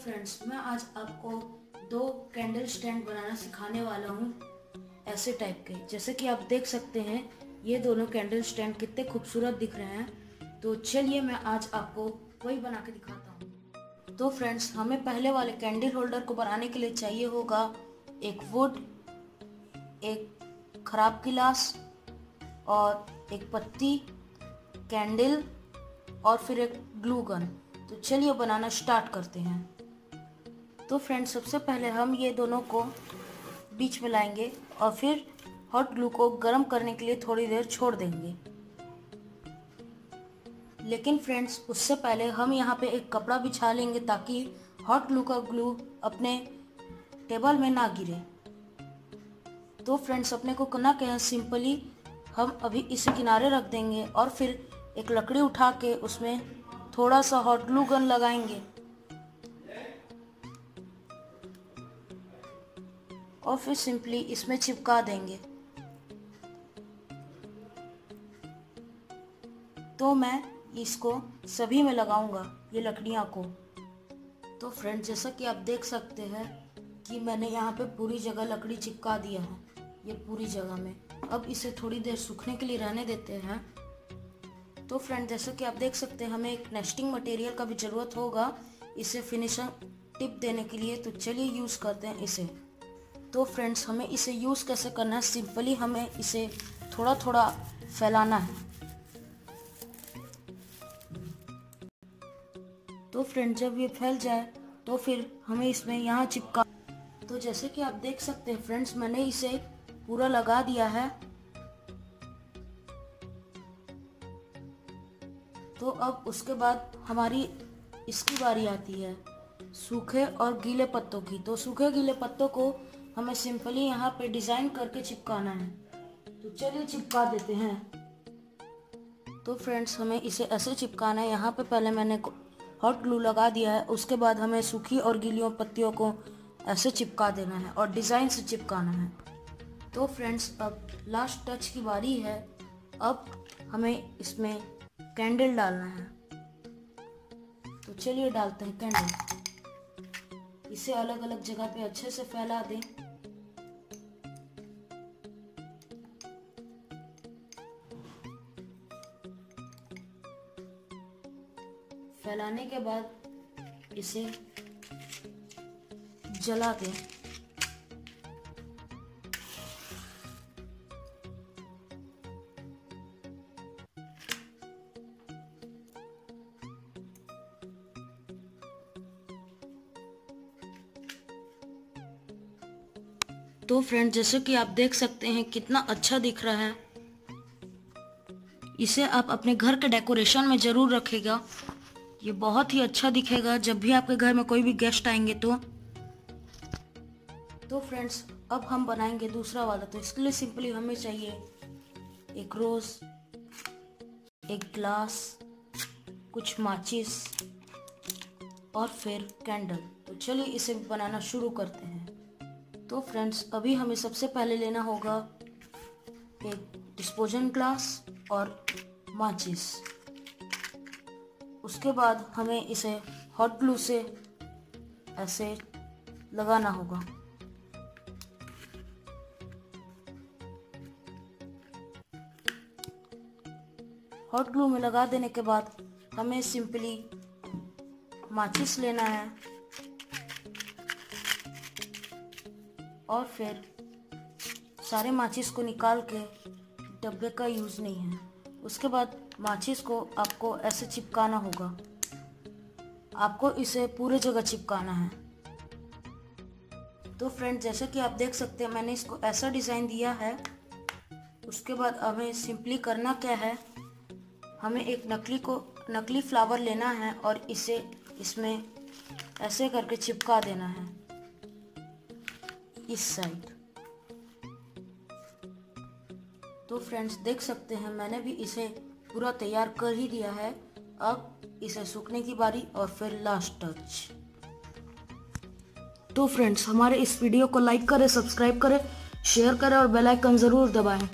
Friends मैं आज आपको दो कैंडल स्टैंड बनाना सिखाने वाला हूँ, ऐसे टाइप के। जैसे कि आप देख सकते हैं, ये दोनों कैंडल स्टैंड कितने खूबसूरत दिख रहे हैं। तो चलिए मैं आज आपको वही बना के दिखाता हूँ। तो फ्रेंड्स हमें पहले वाले कैंडल होल्डर को बनाने के लिए चाहिए होगा एक वुड एक खराब गिलास और एक पत्ती कैंडल और फिर एक ग्लू गन तो चलिए बनाना स्टार्ट करते हैं। तो फ्रेंड्स सबसे पहले हम ये दोनों को बीच में लाएँगे और फिर हॉट ग्लू को गर्म करने के लिए थोड़ी देर छोड़ देंगे। लेकिन फ्रेंड्स उससे पहले हम यहाँ पे एक कपड़ा बिछा लेंगे ताकि हॉट ग्लू का ग्लू अपने टेबल में ना गिरे। तो फ्रेंड्स अपने को करना क्या है सिंपली हम अभी इसे किनारे रख देंगे और फिर एक लकड़ी उठा के उसमें थोड़ा सा हॉट ग्लू गन लगाएँगे। और फिर सिंपली इसमें चिपका देंगे। तो मैं इसको सभी में लगाऊँगा, ये लकड़ियाँ को। तो फ्रेंड्स जैसा कि आप देख सकते हैं कि मैंने यहाँ पे पूरी जगह लकड़ी चिपका दिया है, ये पूरी जगह में। अब इसे थोड़ी देर सूखने के लिए रहने देते हैं। तो फ्रेंड जैसा कि आप देख सकते हैं, हमें एक नेस्टिंग मटेरियल का भी ज़रूरत होगा, इसे फिनिशिंग टिप देने के लिए। तो चलिए यूज़ करते हैं इसे। तो फ्रेंड्स हमें इसे यूज़ कैसे करना है? सिंपली हमें इसे थोड़ा थोड़ा फैलाना है। तो फ्रेंड जब ये फैल जाए तो फिर हमें इसमें यहाँ चिपका। तो जैसे कि आप देख सकते हैं फ्रेंड्स मैंने इसे पूरा लगा दिया है। तो अब उसके बाद हमारी इसकी बारी आती है, सूखे और गीले पत्तों की। तो सूखे गीले पत्तों को हमें सिंपली यहाँ पे डिज़ाइन करके चिपकाना है। तो चलिए चिपका देते हैं। तो फ्रेंड्स, हमें इसे ऐसे चिपकाना है। यहाँ पे पहले मैंने हॉट ग्लू लगा दिया है। उसके बाद हमें सूखी और गीलियों पत्तियों को ऐसे चिपका देना है और डिज़ाइन से चिपकाना है। तो फ्रेंड्स, अब लास्ट टच की बारी है। अब हमें इसमें कैंडल डालना है। तो चलिए डालते हैं कैंडल इसे अलग अलग जगह पे अच्छे से फैला दें। फैलाने के बाद इसे जला दें तो फ्रेंड जैसे कि आप देख सकते हैं, कितना अच्छा दिख रहा है। इसे आप अपने घर के डेकोरेशन में ज़रूर रखेगा। ये बहुत ही अच्छा दिखेगा। जब भी आपके घर में कोई भी गेस्ट आएँगे तो। तो फ्रेंड्स अब हम बनाएँगे दूसरा वाला। तो इसके लिए सिंपली हमें चाहिए एक रोज़ एक ग्लास कुछ माचिस और फिर कैंडल तो चलिए इसे बनाना शुरू करते हैं। तो फ्रेंड्स अभी हमें सबसे पहले लेना होगा एक डिस्पोजन ग्लास और माचिस। उसके बाद हमें इसे हॉट ग्लू से ऐसे लगाना होगा। हॉट ग्लू में लगा देने के बाद हमें सिंपली माचिस लेना है और फिर सारे माचिस को निकाल के डब्बे का यूज़ नहीं है। उसके बाद माचिस को आपको ऐसे चिपकाना होगा। आपको इसे पूरे जगह चिपकाना है। तो फ्रेंड जैसे कि आप देख सकते हैं, मैंने इसको ऐसा डिज़ाइन दिया है। उसके बाद हमें सिंपली करना क्या है? हमें एक नकली को, नकली फ्लावर लेना है और इसे इसमें ऐसे करके चिपका देना है। इस साइड तो फ्रेंड्स देख सकते हैं, मैंने भी इसे पूरा तैयार कर ही दिया है। अब इसे सूखने की बारी और फिर लास्ट टच तो फ्रेंड्स हमारे इस वीडियो को लाइक करें सब्सक्राइब करें शेयर करें और बेल आइकन ज़रूर दबाएँ।